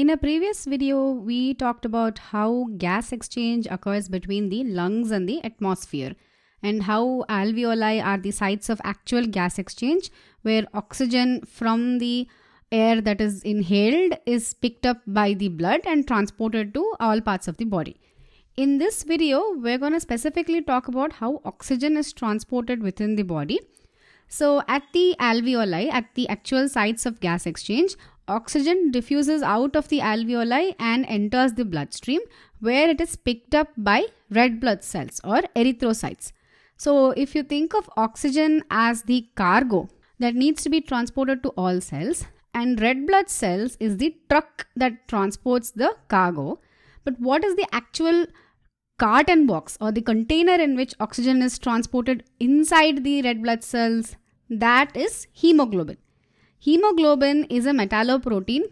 In a previous video, we talked about how gas exchange occurs between the lungs and the atmosphere and how alveoli are the sites of actual gas exchange where oxygen from the air that is inhaled is picked up by the blood and transported to all parts of the body. In this video, we're going to specifically talk about how oxygen is transported within the body. So, at the alveoli, at the actual sites of gas exchange, oxygen diffuses out of the alveoli and enters the bloodstream where it is picked up by red blood cells or erythrocytes. So, if you think of oxygen as the cargo that needs to be transported to all cells, and red blood cells is the truck that transports the cargo. But what is the actual carton box or the container in which oxygen is transported inside the red blood cells? That is hemoglobin. Hemoglobin is a metalloprotein.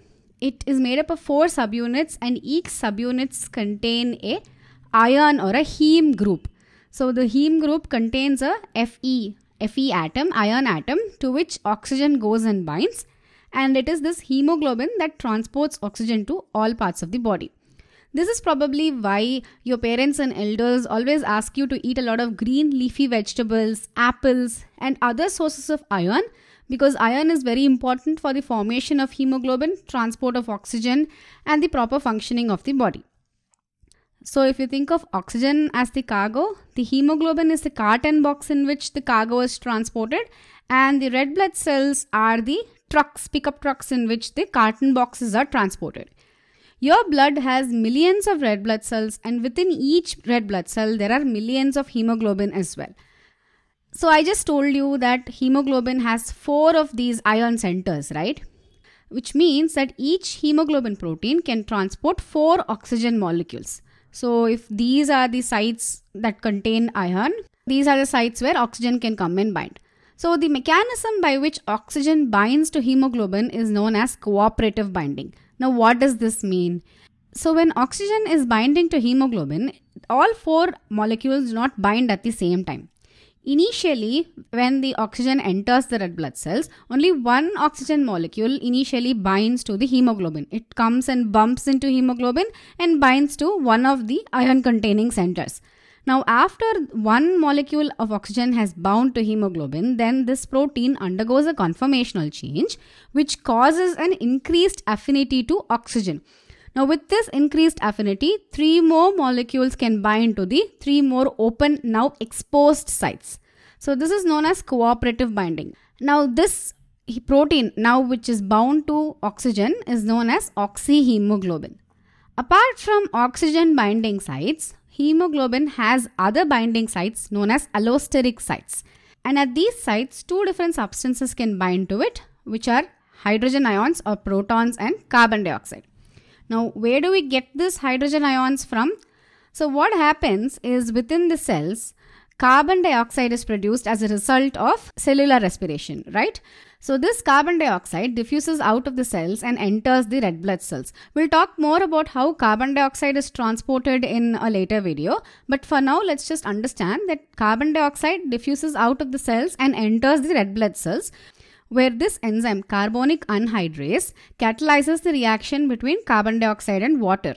It is made up of four subunits and each subunits contain a iron or a heme group. So the heme group contains a Fe, Fe atom, iron atom to which oxygen goes and binds and it is this hemoglobin that transports oxygen to all parts of the body. This is probably why your parents and elders always ask you to eat a lot of green leafy vegetables, apples, and other sources of iron because iron is very important for the formation of hemoglobin, transport of oxygen, and the proper functioning of the body. So, if you think of oxygen as the cargo, the hemoglobin is the carton box in which the cargo is transported, and the red blood cells are the trucks, pickup trucks in which the carton boxes are transported. Your blood has millions of red blood cells, and within each red blood cell, there are millions of hemoglobin as well. So I just told you that hemoglobin has four of these iron centers, right? Which means that each hemoglobin protein can transport four oxygen molecules. So if these are the sites that contain iron, these are the sites where oxygen can come and bind. So the mechanism by which oxygen binds to hemoglobin is known as cooperative binding. Now what does this mean? So when oxygen is binding to hemoglobin, all four molecules do not bind at the same time. Initially, when the oxygen enters the red blood cells, only one oxygen molecule initially binds to the hemoglobin. It comes and bumps into hemoglobin and binds to one of the iron containing centers. Now, after one molecule of oxygen has bound to hemoglobin, then this protein undergoes a conformational change which causes an increased affinity to oxygen. Now with this increased affinity, three more molecules can bind to the three more open now exposed sites. So this is known as cooperative binding. Now this protein now which is bound to oxygen is known as oxyhemoglobin. Apart from oxygen binding sites, hemoglobin has other binding sites known as allosteric sites. And at these sites, two different substances can bind to it, which are hydrogen ions or protons and carbon dioxide. Now, where do we get these hydrogen ions from? So, what happens is within the cells, carbon dioxide is produced as a result of cellular respiration, right? So, this carbon dioxide diffuses out of the cells and enters the red blood cells. We'll talk more about how carbon dioxide is transported in a later video, but for now, let's just understand that carbon dioxide diffuses out of the cells and enters the red blood cells where this enzyme carbonic anhydrase catalyzes the reaction between carbon dioxide and water.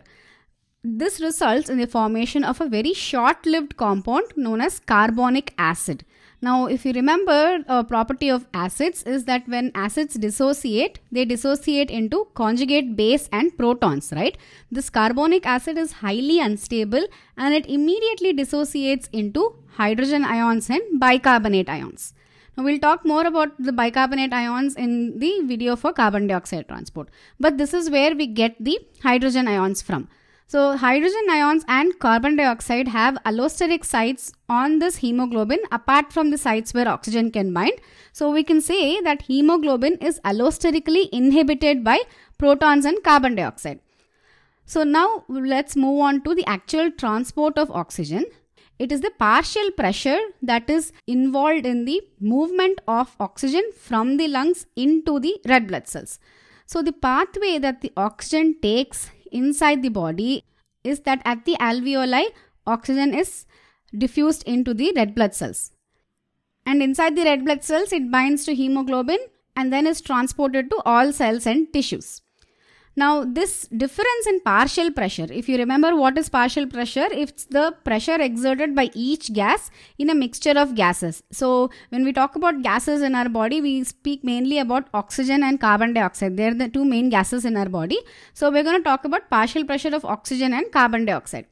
This results in the formation of a very short-lived compound known as carbonic acid. Now, if you remember, a property of acids is that when acids dissociate, they dissociate into conjugate base and protons, right? This carbonic acid is highly unstable and it immediately dissociates into hydrogen ions and bicarbonate ions. Now we'll talk more about the bicarbonate ions in the video for carbon dioxide transport. But this is where we get the hydrogen ions from. So hydrogen ions and carbon dioxide have allosteric sites on this hemoglobin apart from the sites where oxygen can bind. So we can say that hemoglobin is allosterically inhibited by protons and carbon dioxide. So now let's move on to the actual transport of oxygen. It is the partial pressure that is involved in the movement of oxygen from the lungs into the red blood cells. So the pathway that the oxygen takes inside the body is that at the alveoli, oxygen is diffused into the red blood cells. And inside the red blood cells, it binds to hemoglobin and then is transported to all cells and tissues. Now, this difference in partial pressure, if you remember what is partial pressure, it's the pressure exerted by each gas in a mixture of gases. So, when we talk about gases in our body, we speak mainly about oxygen and carbon dioxide. They're the two main gases in our body. So, we're going to talk about partial pressure of oxygen and carbon dioxide.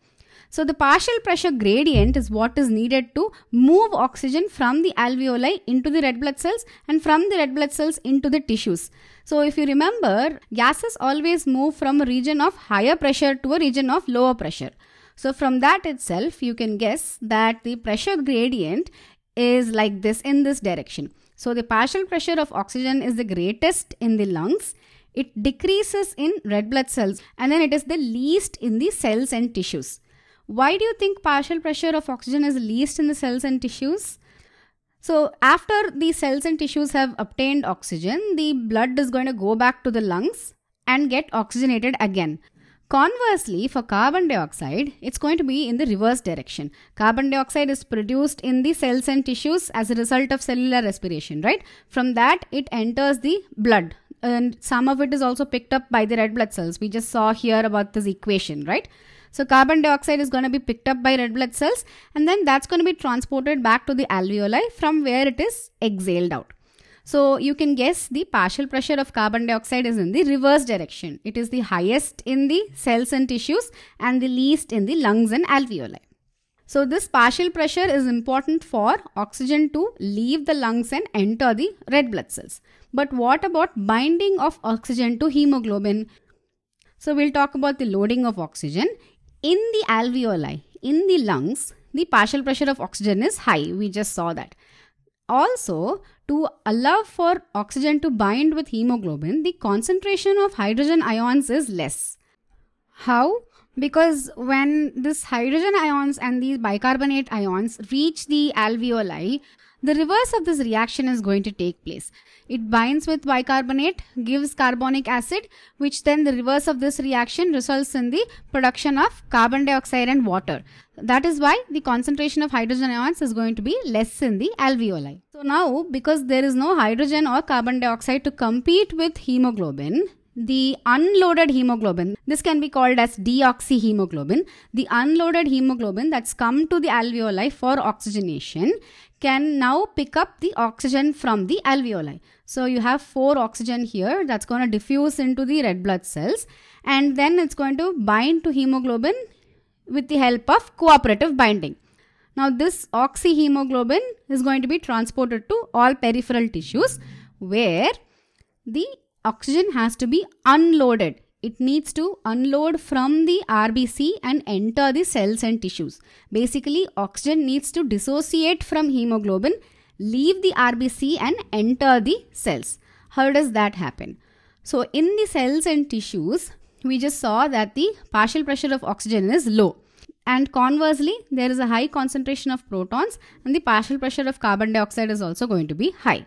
So the partial pressure gradient is what is needed to move oxygen from the alveoli into the red blood cells and from the red blood cells into the tissues. So if you remember, gases always move from a region of higher pressure to a region of lower pressure. So from that itself, you can guess that the pressure gradient is like this in this direction. So the partial pressure of oxygen is the greatest in the lungs. It decreases in red blood cells and then it is the least in the cells and tissues. Why do you think partial pressure of oxygen is least in the cells and tissues? So, after the cells and tissues have obtained oxygen, the blood is going to go back to the lungs and get oxygenated again. Conversely, for carbon dioxide, it's going to be in the reverse direction. Carbon dioxide is produced in the cells and tissues as a result of cellular respiration, right? From that, it enters the blood. And some of it is also picked up by the red blood cells. We just saw here about this equation, right? So carbon dioxide is going to be picked up by red blood cells and then that's going to be transported back to the alveoli from where it is exhaled out. So you can guess the partial pressure of carbon dioxide is in the reverse direction. It is the highest in the cells and tissues and the least in the lungs and alveoli. So this partial pressure is important for oxygen to leave the lungs and enter the red blood cells. But what about binding of oxygen to hemoglobin? So we'll talk about the loading of oxygen in the alveoli, in the lungs, the partial pressure of oxygen is high. We just saw that. Also, to allow for oxygen to bind with hemoglobin, the concentration of hydrogen ions is less. How? Because when this hydrogen ions and these bicarbonate ions reach the alveoli, the reverse of this reaction is going to take place. It binds with bicarbonate, gives carbonic acid, which then the reverse of this reaction results in the production of carbon dioxide and water. That is why the concentration of hydrogen ions is going to be less in the alveoli. So now, because there is no hydrogen or carbon dioxide to compete with hemoglobin, the unloaded hemoglobin, this can be called as deoxyhemoglobin, the unloaded hemoglobin that's come to the alveoli for oxygenation can now pick up the oxygen from the alveoli. So you have four oxygen here that's going to diffuse into the red blood cells and then it's going to bind to hemoglobin with the help of cooperative binding. Now this oxyhemoglobin is going to be transported to all peripheral tissues where the oxygen has to be unloaded it needs to unload from the RBC and enter the cells and tissues. Basically, oxygen needs to dissociate from hemoglobin, leave the RBC and enter the cells. How does that happen? So, in the cells and tissues, we just saw that the partial pressure of oxygen is low. And conversely, there is a high concentration of protons and the partial pressure of carbon dioxide is also going to be high.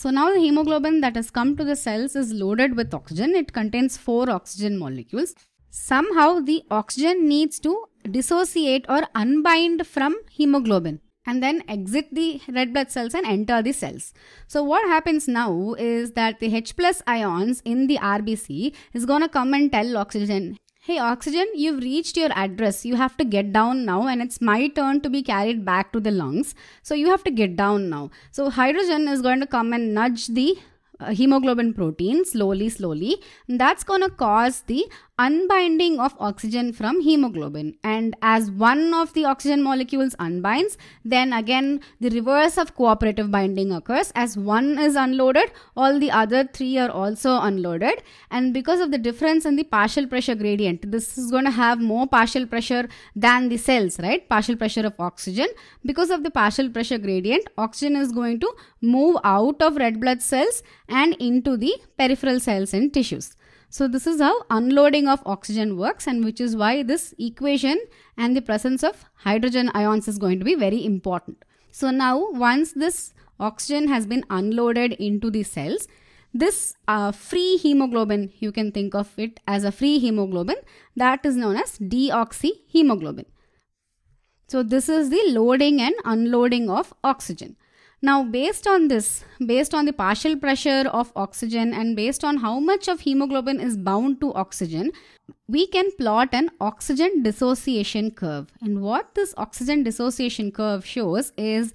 So now the hemoglobin that has come to the cells is loaded with oxygen. It contains four oxygen molecules. Somehow the oxygen needs to dissociate or unbind from hemoglobin and then exit the red blood cells and enter the cells. So what happens now is that the H plus ions in the RBC is going to come and tell oxygen, Hey, oxygen, you've reached your address. You have to get down now, and it's my turn to be carried back to the lungs. So you have to get down now. So hydrogen is going to come and nudge the uh, hemoglobin protein slowly, slowly. And that's going to cause the unbinding of oxygen from hemoglobin. And as one of the oxygen molecules unbinds, then again the reverse of cooperative binding occurs. As one is unloaded, all the other three are also unloaded. And because of the difference in the partial pressure gradient, this is going to have more partial pressure than the cells, right? Partial pressure of oxygen. Because of the partial pressure gradient, oxygen is going to move out of red blood cells and into the peripheral cells and tissues. So this is how unloading of oxygen works and which is why this equation and the presence of hydrogen ions is going to be very important. So now once this oxygen has been unloaded into the cells, this uh, free hemoglobin, you can think of it as a free hemoglobin that is known as deoxyhemoglobin. So this is the loading and unloading of oxygen. Now, based on this, based on the partial pressure of oxygen and based on how much of hemoglobin is bound to oxygen, we can plot an oxygen dissociation curve. And what this oxygen dissociation curve shows is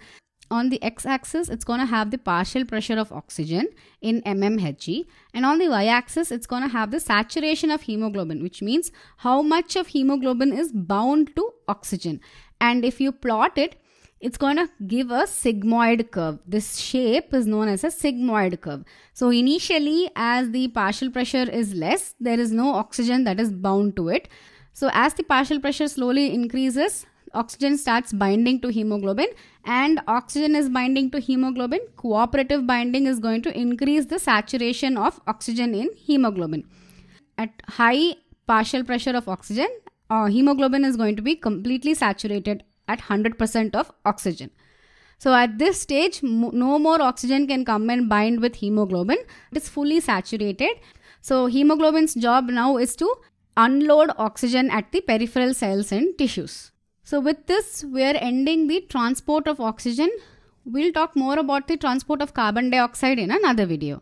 on the x-axis it's going to have the partial pressure of oxygen in mmHg and on the y-axis it's going to have the saturation of hemoglobin which means how much of hemoglobin is bound to oxygen and if you plot it it's going to give a sigmoid curve. This shape is known as a sigmoid curve. So initially as the partial pressure is less, there is no oxygen that is bound to it. So as the partial pressure slowly increases, oxygen starts binding to hemoglobin and oxygen is binding to hemoglobin. Cooperative binding is going to increase the saturation of oxygen in hemoglobin. At high partial pressure of oxygen, uh, hemoglobin is going to be completely saturated at 100% of oxygen. So at this stage, no more oxygen can come and bind with hemoglobin. It is fully saturated. So hemoglobin's job now is to unload oxygen at the peripheral cells and tissues. So with this, we are ending the transport of oxygen. We'll talk more about the transport of carbon dioxide in another video.